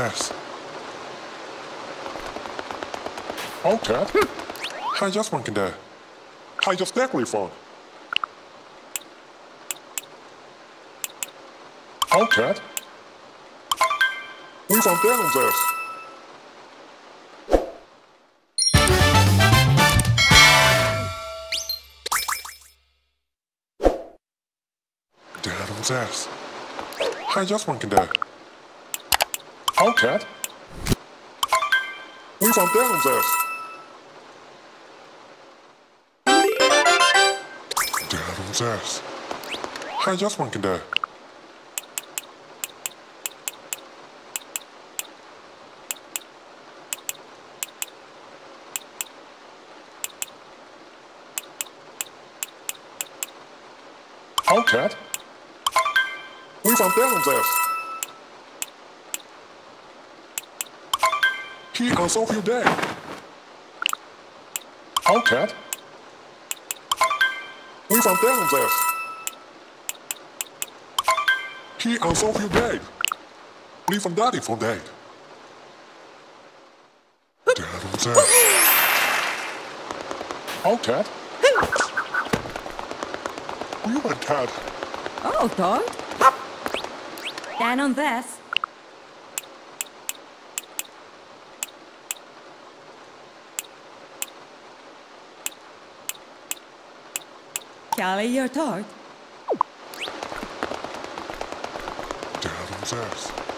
Ass. Okay. How just can die? How just exactly from? Okay. We from Dad's ass. Dad's ass. How just one can Oh, cat? Who's on Daryl's ass? Daryl's ass. How just want can die? Huh, cat? Where's on Daryl's ass? He on Sophia Day. Hellcat? We found Daniel's ass. He on Sophia Day. We from Daddy for Day. Daniel's ass. Hellcat? You went cat. Oh, Todd. Stand on this. Kelly, your Todd. Daniel's ass.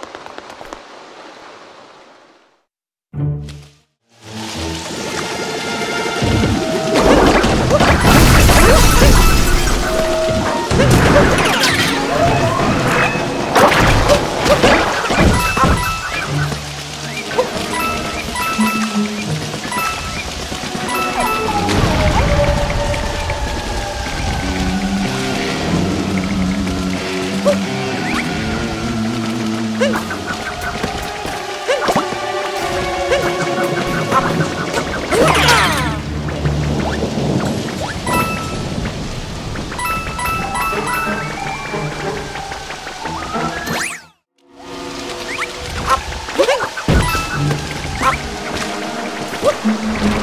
What?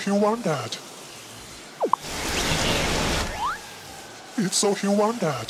So human, Dad. It's so human, Dad. Ya,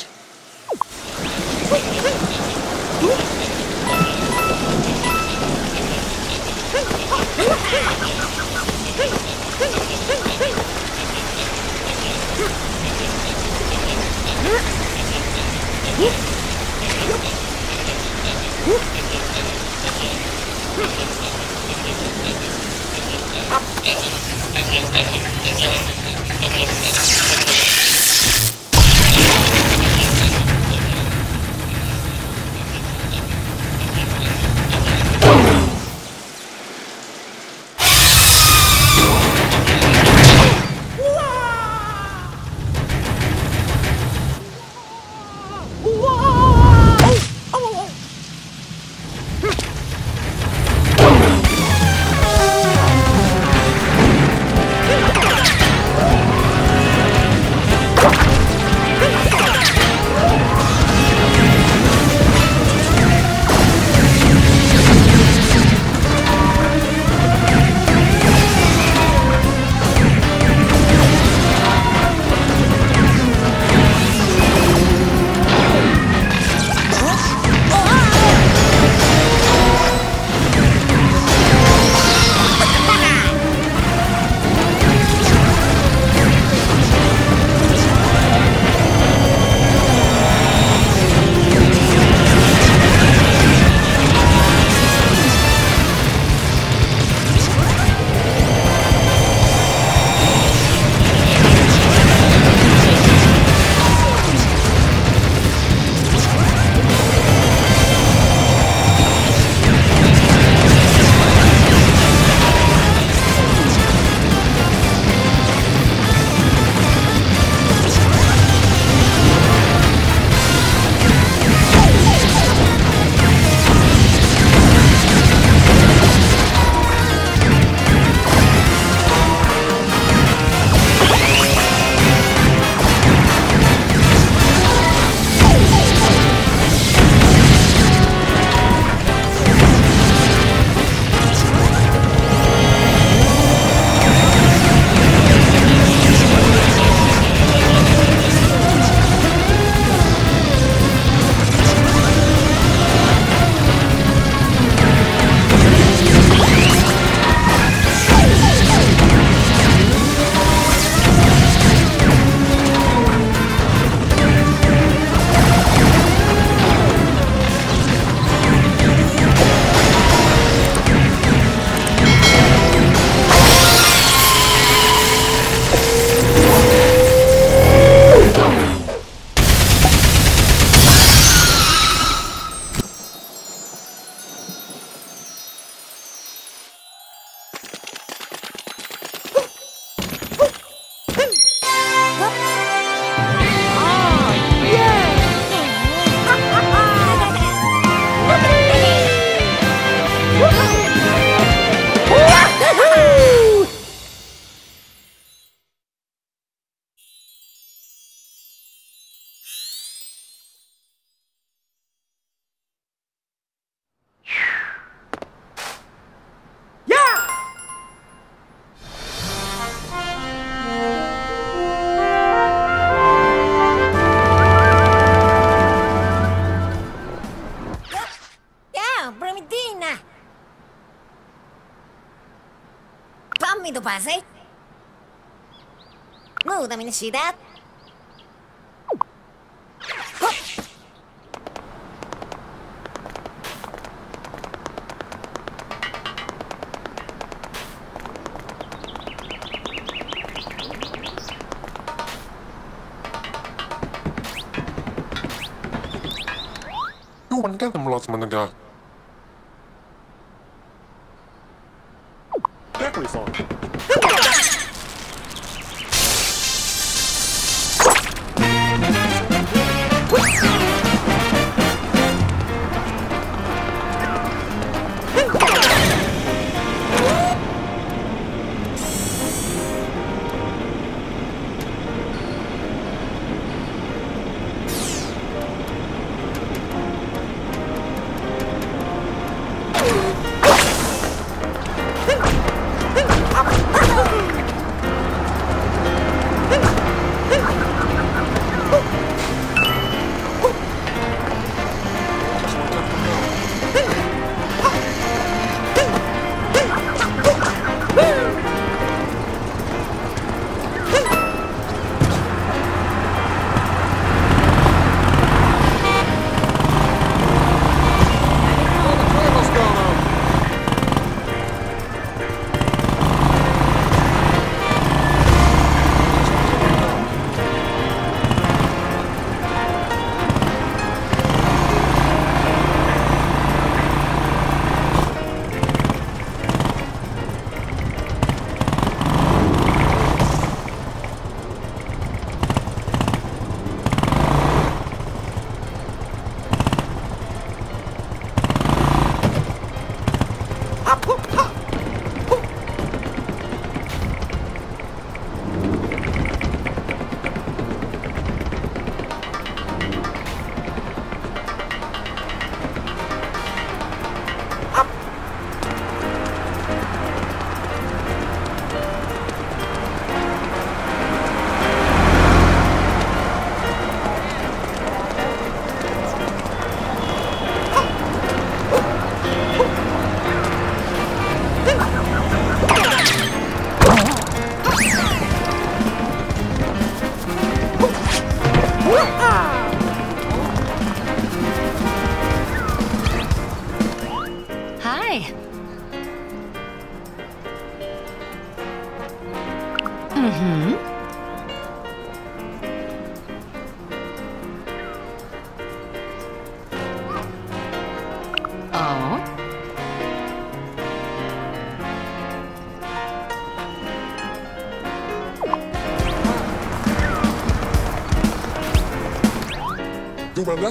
fazem? Muda, minha Tuhan kan melalui menegak. Definitely song.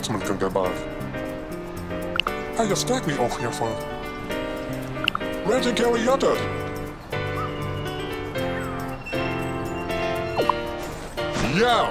Bent letterlijk een debat. Hij je sterk niet ook hiervan. Reggie Kelly Jutter. Ja!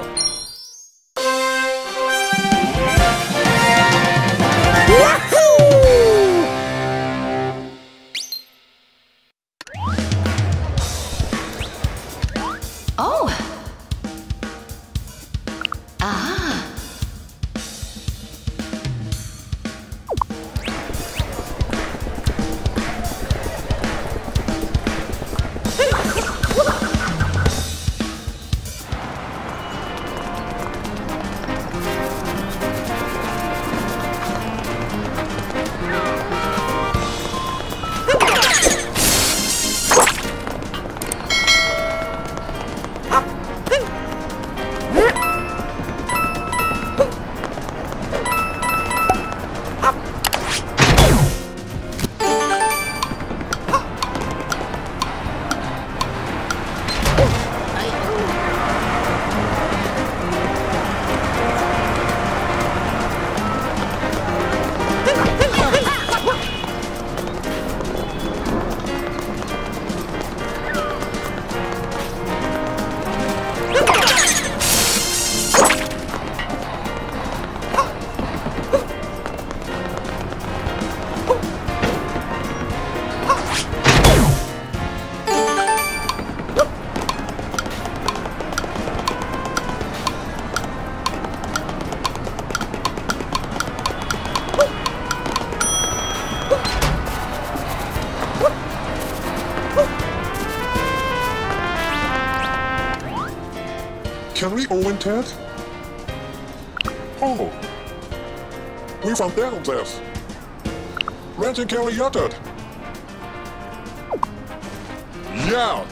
We Owen Ted? Oh. We found van Dereldes. Reggie Kelly Jutter. Ja!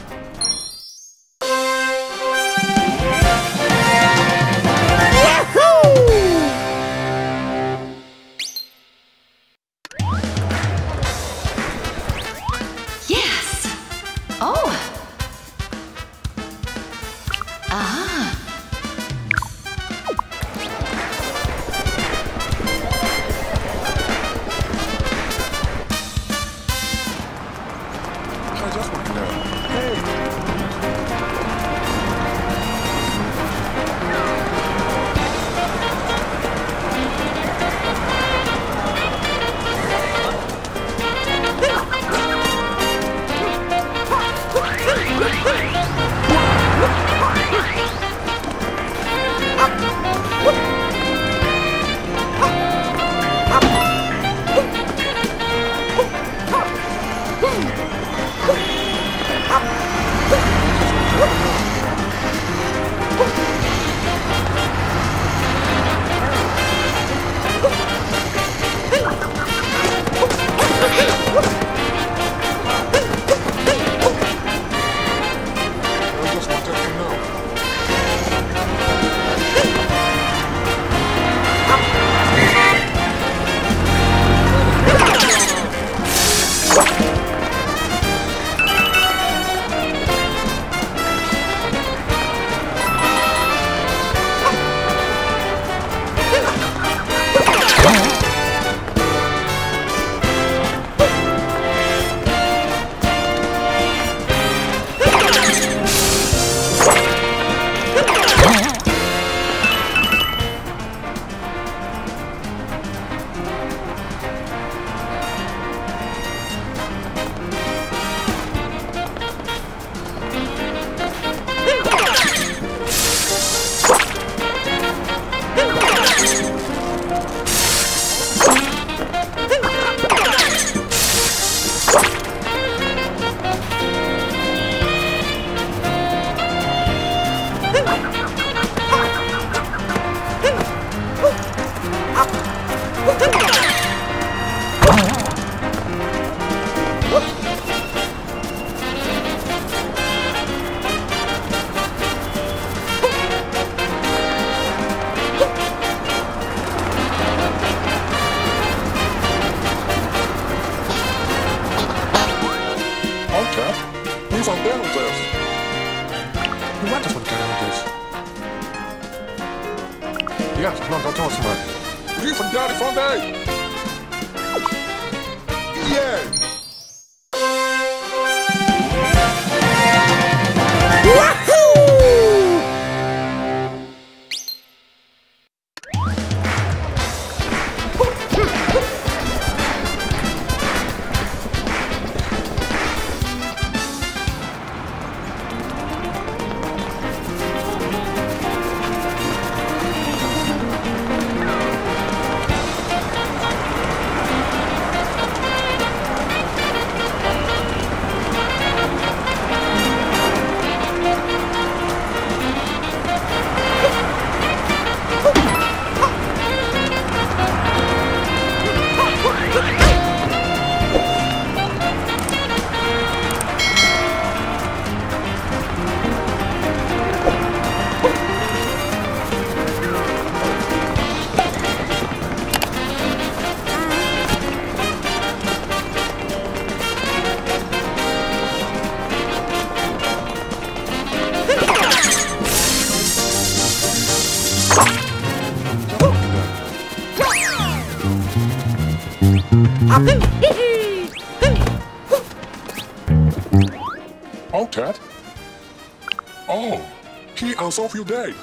He also feel day.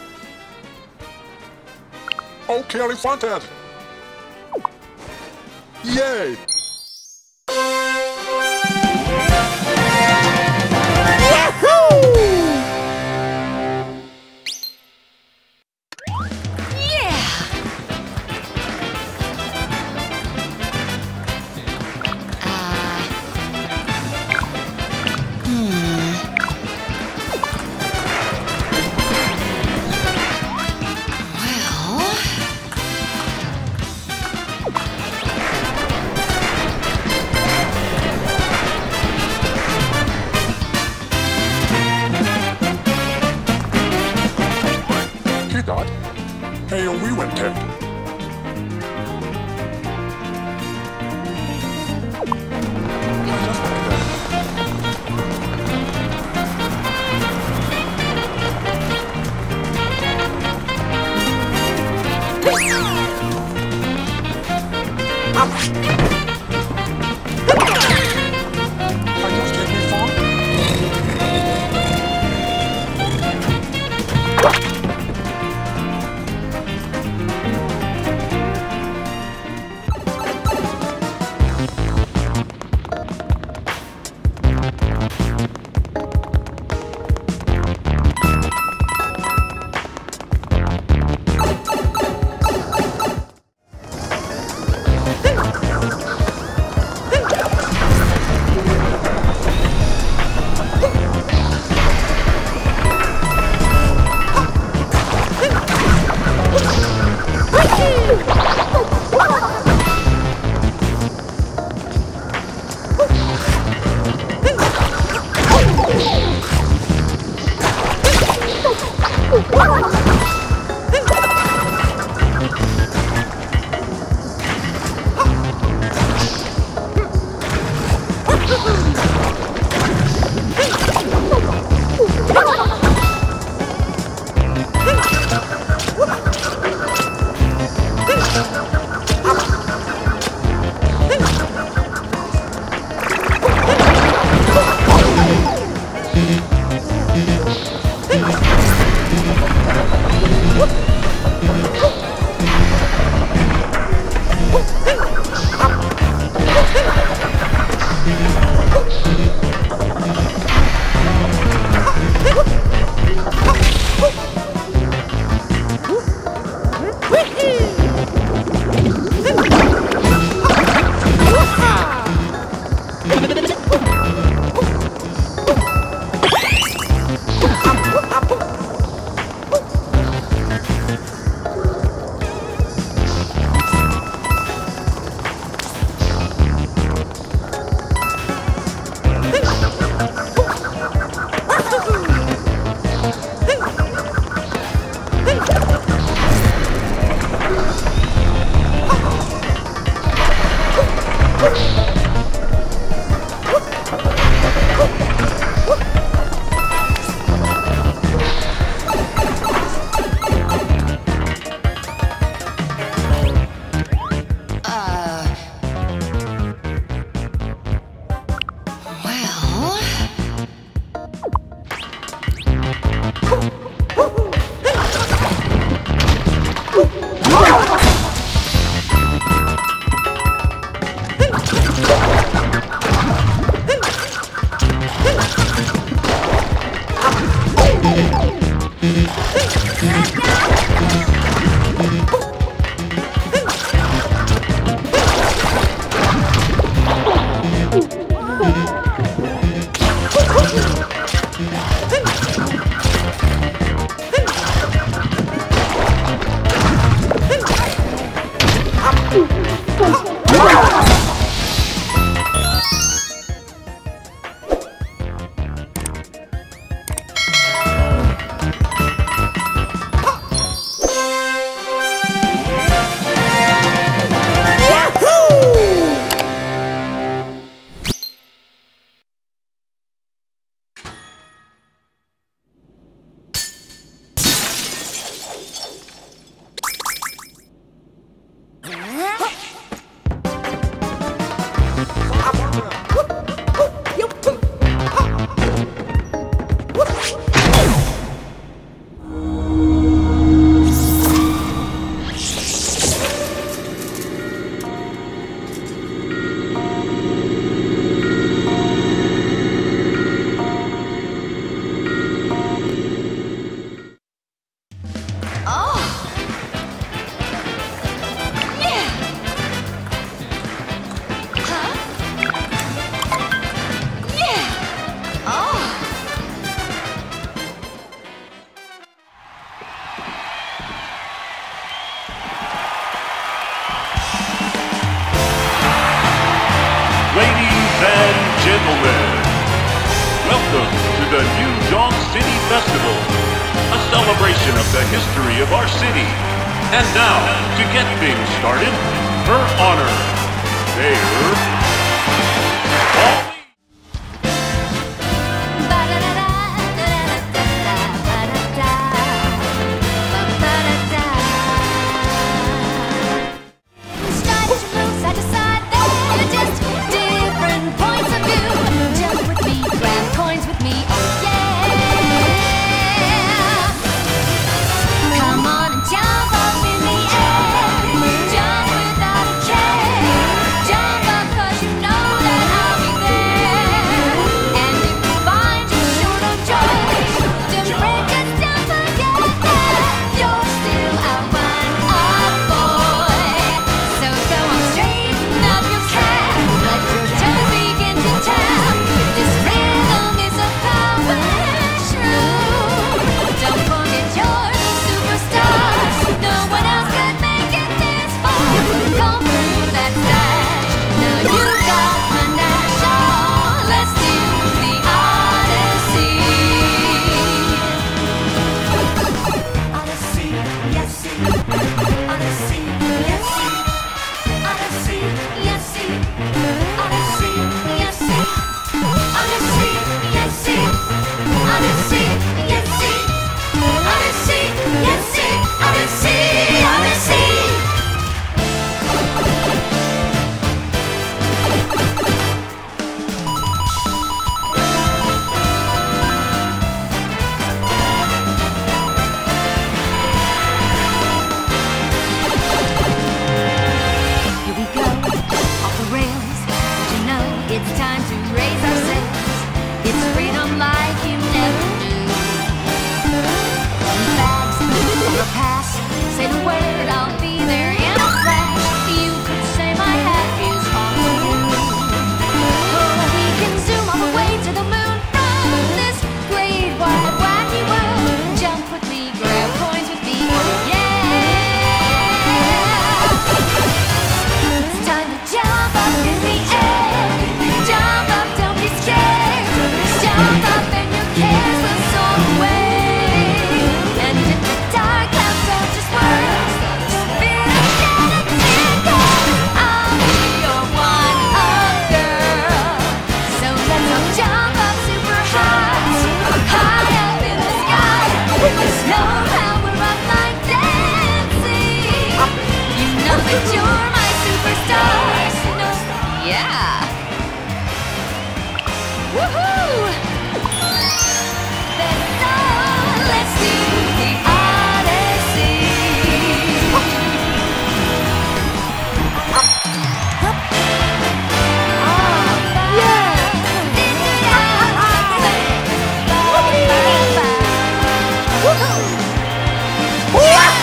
Oh, Kelly Fonted. Yay!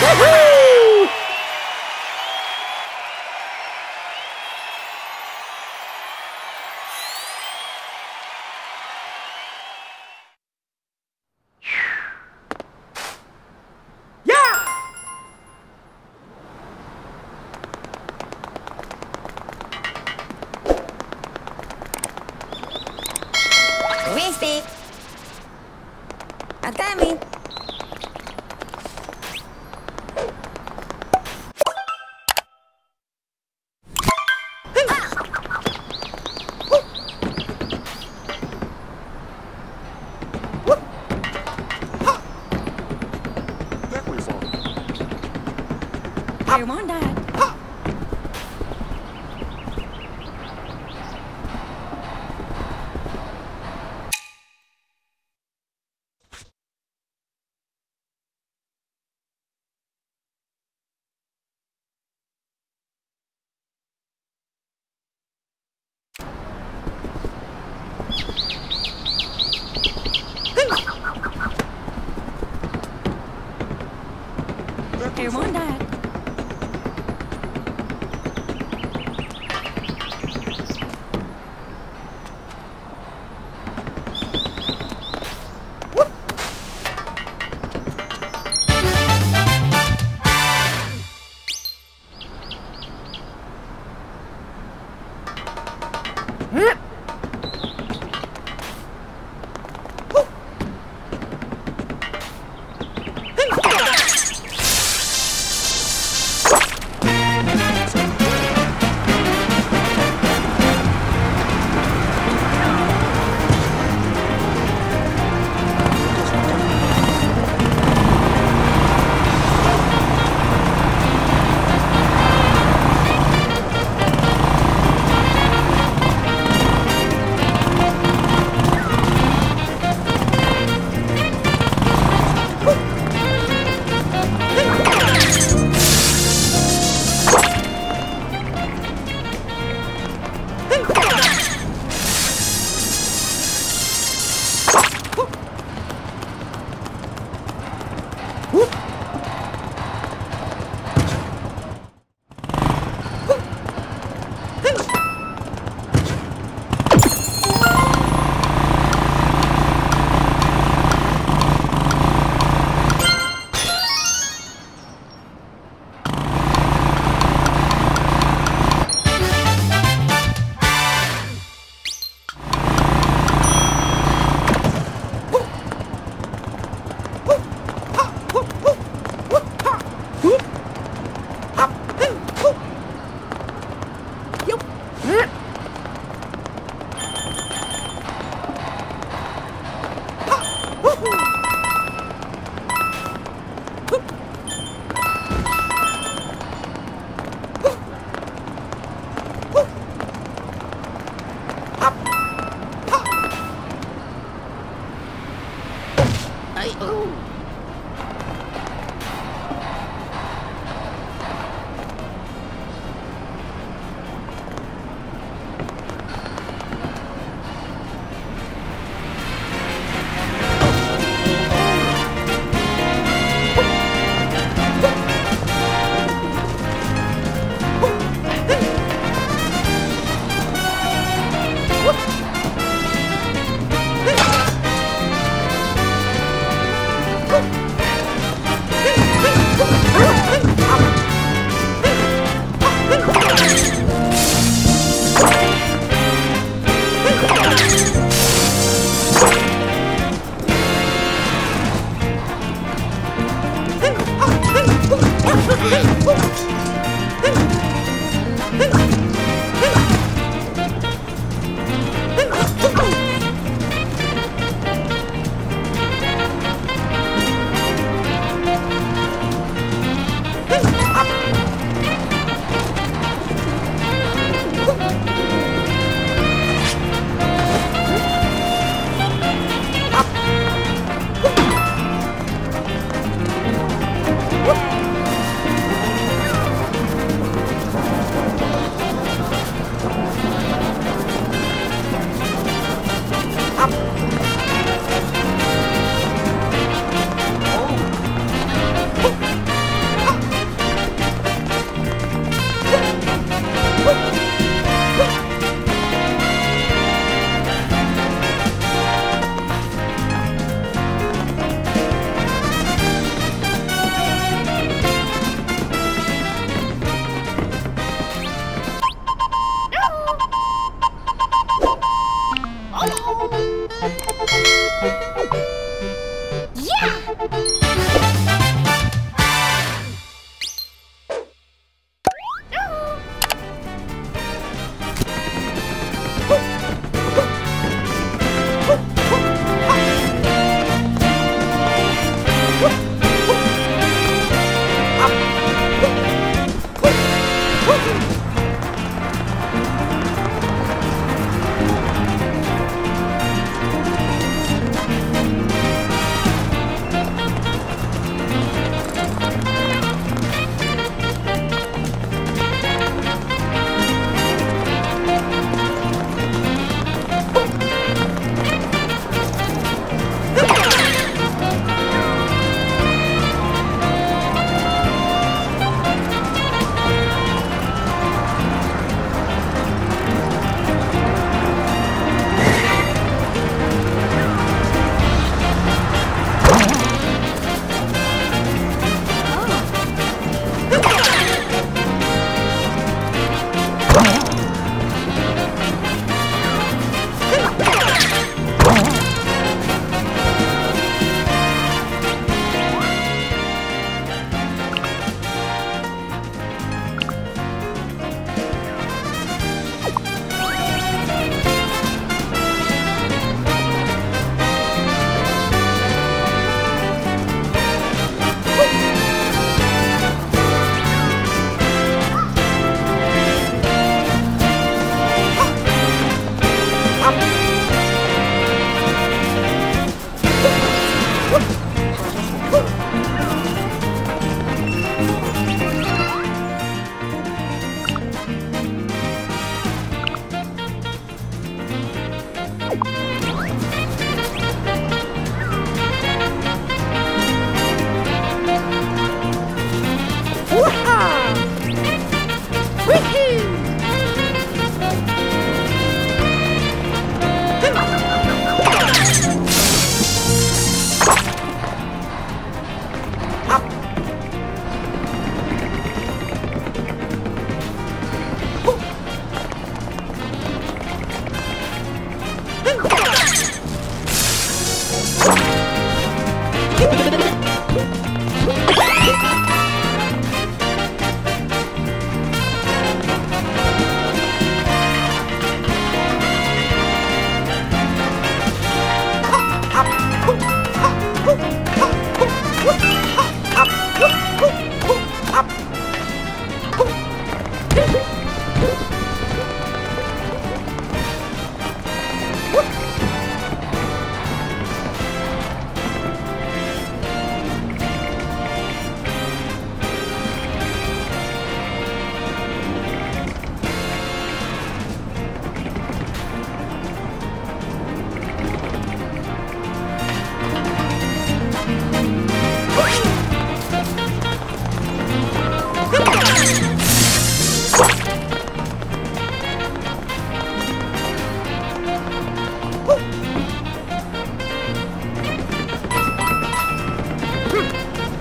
Twisty.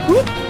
嗯？